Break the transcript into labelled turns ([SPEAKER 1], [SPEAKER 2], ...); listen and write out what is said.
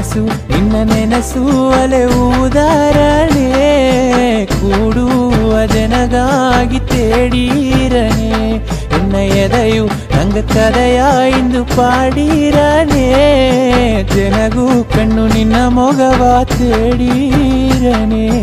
[SPEAKER 1] ಮನಸ್ಸು ನಿನ್ನ ನೆನಸು ಅಲೆ ಉದಾರಣೆ ಕೂಡುವ ಜನಗಾಗಿ ತೇಡೀರನೆ. ನಿನ್ನ ಎದೆಯು ನಂಗ ಕದಯ ಇಂದು ಪಾಡೀರನೆ. ಜನಗೂ ಕಣ್ಣು ನಿನ್ನ ಮೊಗವ ತೇಡೀರನೆ.